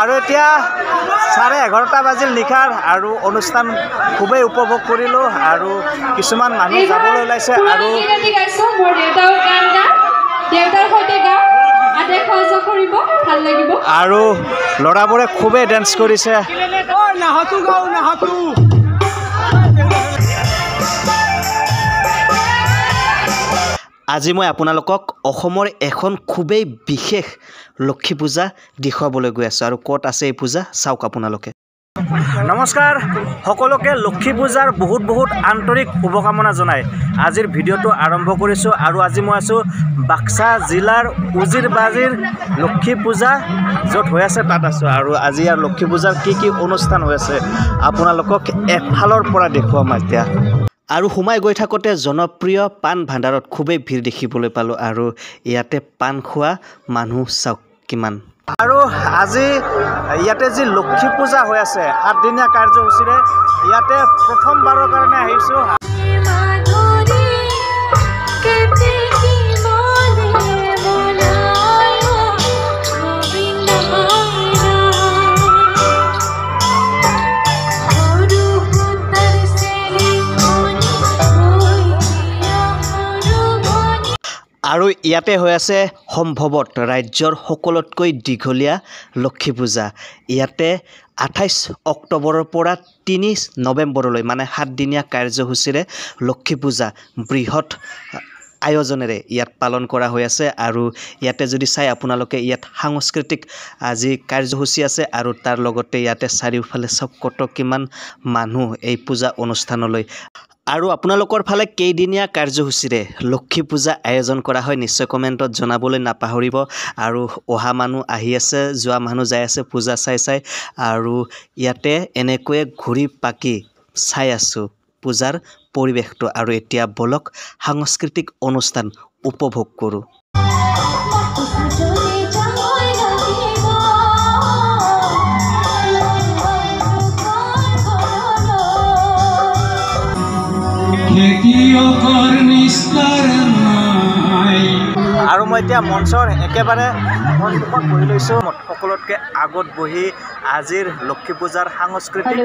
আৰু এতিয়া চাৰে এঘাৰটা বাজিল নিশাৰ আৰু অনুষ্ঠান খুবেই উপভোগ কৰিলোঁ আৰু কিছুমান মানুহ যাবলৈ ওলাইছে আৰু আৰু ল'ৰাবোৰে খুবেই ডেন্স কৰিছে। আজি মই আপোনালোকক অসমৰ এখন খুবেই বিশেষ লক্ষী পূজা দেখুৱাবলৈ গৈ আছোঁ। আৰু ক'ত আছে এই পূজা? চাওক আপোনালোকে। নমস্কাৰ। সকলোকে লক্ষী পূজাৰ বহুত বহুত আন্তৰিক শুভকামনা জনাই। আজিৰ ভিডিঅ'টো আৰম্ভ কৰিছোঁ আৰু আজি মই আছোঁ বাক্সা জিলাৰ উজিৰবাৰীৰ লক্ষী পূজা য'ত হৈ আছে তাত আছোঁ। আৰু আজি ইয়াৰ লক্ষী পূজাৰ কি কি অনুষ্ঠান হৈ আছে আপোনালোকক এফালৰ পৰা দেখুৱাম এতিয়া। আৰু সোমাই গৈ থাকোঁতে জনপ্ৰিয় পাণ ভাণ্ডাৰত খুবেই ভিৰ দেখিবলৈ পালোঁ আৰু ইয়াতে পাণ খোৱা মানুহ চাওক কিমান। আৰু আজি ইয়াতে যি লক্ষী পূজা হৈ আছে সাতদিনীয়া কাৰ্যসূচীৰে ইয়াতে প্ৰথমবাৰৰ কাৰণে আহিছোঁ। আৰু ইয়াতে হৈ আছে সম্ভৱত ৰাজ্যৰ সকলোতকৈ দীঘলীয়া লক্ষী পূজা। ইয়াতে আঠাইছ অক্টোবৰৰ পৰা তিনি নৱেম্বৰলৈ মানে সাতদিনীয়া কাৰ্যসূচীৰে লক্ষী পূজা বৃহৎ আয়োজনেৰে ইয়াত পালন কৰা হৈ আছে। আৰু ইয়াতে যদি চাই আপোনালোকে ইয়াত সাংস্কৃতিক আজি কাৰ্যসূচী আছে আৰু তাৰ লগতে ইয়াতে চাৰিওফালে চাওক কত কিমান মানুহ এই পূজা অনুষ্ঠানলৈ আৰু আপোনালোকৰ ফালে কেইদিনীয়া কাৰ্যসূচীৰে লক্ষী পূজা আয়োজন কৰা হয় নিশ্চয় কমেণ্টত জনাবলৈ নাপাহৰিব। আৰু অহা মানুহ আহি আছে যোৱা মানুহ যাই আছে পূজা চাই চাই। আৰু ইয়াতে এনেকৈয়ে ঘূৰি পাকি চাই আছোঁ পূজাৰ পৰিৱেশটো। আৰু এতিয়া বলক সাংস্কৃতিক অনুষ্ঠান উপভোগ কৰোঁ। আৰু মই এতিয়া মঞ্চৰ একেবাৰে সন্মুখত বহি লৈছোঁ। সকলোতকৈ আগত বহি আজিৰ লক্ষী পূজাৰ সাংস্কৃতিক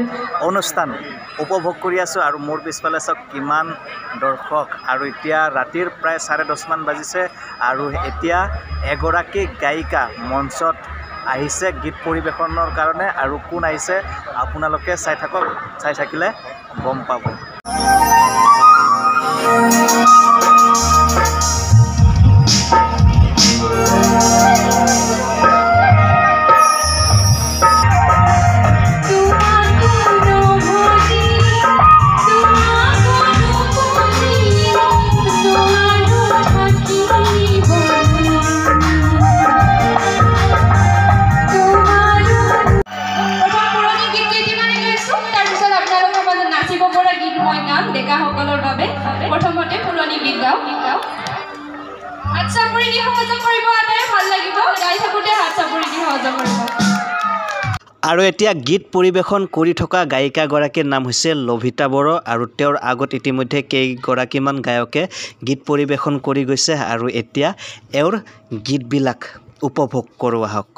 অনুষ্ঠান উপভোগ কৰি আছোঁ আৰু মোৰ পিছফালে চাওক কিমান দৰ্শক। আৰু এতিয়া ৰাতিৰ প্ৰায় চাৰে দহমান বাজিছে আৰু এতিয়া এগৰাকী গায়িকা মঞ্চত আহিছে গীত পৰিৱেশনৰ কাৰণে। আৰু কোন আহিছে আপোনালোকে চাই থাকক চাই থাকিলে গম পাব। গাম ডেকাসকলৰ বাবে প্ৰথমতে পুৰণি গীত গাওঁ। হাত চাপৰি দি সহযোগ কৰিব আটাই ভাল লাগিব। গাই থাকোঁতে হাত চাপৰি দি সহযোগ কৰিব। আৰু এতিয়া গীত পৰিৱেশন কৰি থকা গায়িকাগৰাকীৰ নাম হৈছে লভিতা বড়ো আৰু তেওঁৰ আগত ইতিমধ্যে কেইগৰাকীমান গায়কে গীত পৰিৱেশন কৰি গৈছে আৰু এতিয়া এওঁৰ গীতবিলাক উপভোগ কৰোঁ আহক।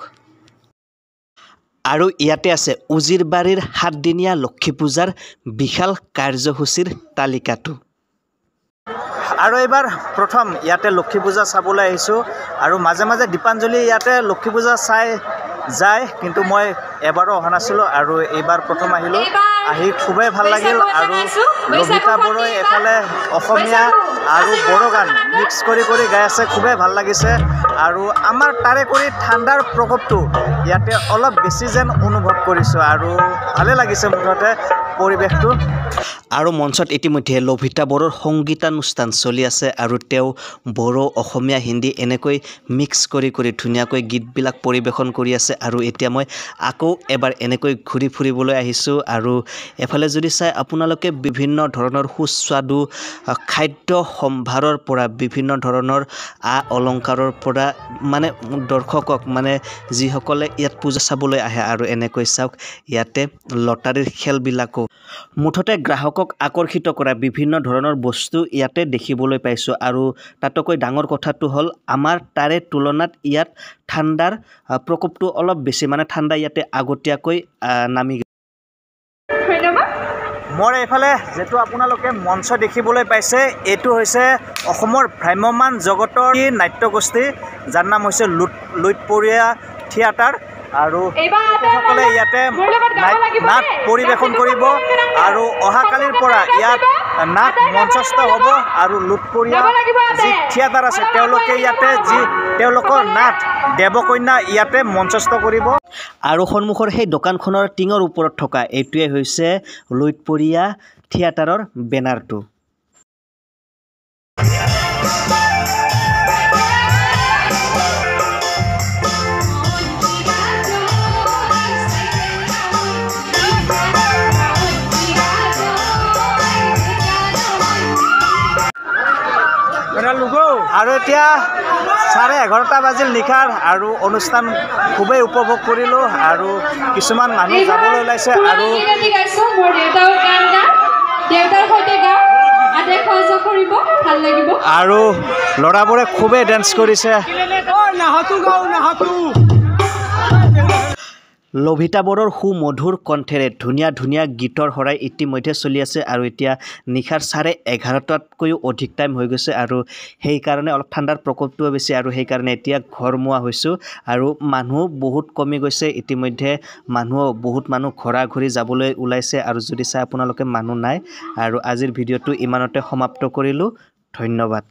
আৰু ইয়াতে আছে উজিৰবাৰীৰ সাতদিনীয়া লক্ষী পূজাৰ বিশাল কাৰ্যসূচীৰ তালিকাটো। আৰু এইবাৰ প্ৰথম ইয়াতে লক্ষী পূজা চাবলৈ আহিছোঁ আৰু মাজে মাজে দীপাঞ্জলি ইয়াতে লক্ষী পূজা চাই যায় কিন্তু মই এবাৰো অহা নাছিলোঁ আৰু এইবাৰ প্ৰথম আহিলোঁ। আহি খুবেই ভাল লাগিল আৰু লভিতা বড়োই এফালে অসমীয়া আৰু বড়ো গান মিক্স কৰি কৰি গাই আছে খুবেই ভাল লাগিছে। আৰু আমাৰ তাৰে কৰি ঠাণ্ডাৰ প্ৰকোপটো ইয়াতে অলপ বেছি যেন অনুভৱ কৰিছোঁ আৰু ভালে লাগিছে মুঠতে। পৰিৱেশটো? আৰু মঞ্চত ইতিমধ্যে লভিতা বড়োৰ সংগীতানুষ্ঠান চলি আছে আৰু তেওঁ বড়ো অসমীয়া হিন্দী এনেকৈ মিক্স কৰি কৰি ধুনীয়াকৈ গীতবিলাক পৰিৱেশন কৰি আছে আৰু এতিয়া মই আকৌ এবাৰ এনেকৈ ঘূৰি ফুৰিবলৈ আহিছোঁ আৰু এফালে যদি চাই আপোনালোকে বিভিন্ন ধৰণৰ সুস্বাদু খাদ্য সম্ভাৰৰ পৰা বিভিন্ন ধৰণৰ আ অলংকাৰৰ পৰা মানে দৰ্শকক মানে যিসকলে ইয়াত পূজা চাবলৈ আহে আৰু এনেকৈ চাওক ইয়াতে লটাৰীৰ খেলবিলাকো মুঠতে গ্ৰাহকক আকৰ্ষিত কৰা বিভিন্ন ধৰণৰ বস্তু ইয়াতে দেখিবলৈ পাইছোঁ আৰু তাতোকৈ ডাঙৰ কথাটো হ'ল আমাৰ তাৰে তুলনাত ইয়াত ঠাণ্ডাৰ প্ৰকোপটো অলপ বেছি মানে ঠাণ্ডা ইয়াতে আগতীয়াকৈ নামি মোৰ এইফালে যিটো আপোনালোকে মঞ্চ দেখিবলৈ পাইছে এইটো হৈছে অসমৰ ভ্ৰাম্যমান জগতৰ নাট্যগোষ্ঠী। যাৰ নাম হৈছে লুট লুইতপৰীয়া থিয়েটাৰ। আৰু তেখেতসকলে ইয়াতে নাট। পৰিৱেশন কৰিব আৰু অহাকালিৰ পৰা ইয়াত নাট মঞ্চস্থ হ'ব আৰু ইয়াতে। যি থিয়েটাৰ আছে তেওঁলোকে ইয়াতে যি তেওঁলোকৰ নাট দেৱকন্যা ইয়াতে মঞ্চস্থ কৰিব। আৰু সন্মুখৰ সেই দোকানখনৰ টিঙৰ ওপৰত থকা এইটোৱে হৈছে লুইতপৰীয়া থিয়েটাৰৰ বেনাৰটো। আৰু এতিয়া চাৰে এঘাৰটা বাজিল নিশাৰ আৰু অনুষ্ঠান খুবেই উপভোগ কৰিলোঁ আৰু কিছুমান মানুহ যাবলৈ ওলাইছে আৰু আৰু ল'ৰাবোৰে খুবেই ডেন্স কৰিছে। লভিতা বৰৰ সুমধুৰ কণ্ঠেৰে ধুনীয়া ধুনীয়া গীতৰ শৰাই ইতিমধ্যে চলি আছে আৰু এতিয়া নিশাৰ চাৰে এঘাৰটাতকৈও অধিক টাইম হৈ গৈছে আৰু সেইকাৰণে অলপ ঠাণ্ডাৰ প্ৰকোপটোও বেছি আৰু সেইকাৰণে এতিয়া ঘৰমুৱা হৈছোঁ আৰু মানুহ বহুত কমি গৈছে। ইতিমধ্যে মানুহ বহুত মানুহ ঘৰা ঘূৰি যাবলৈ ওলাইছে আৰু যদি চাই আপোনালোকে মানুহ নাই আৰু আজিৰ ভিডিঅ'টো ইমানতে সমাপ্ত কৰিলোঁ ধন্যবাদ।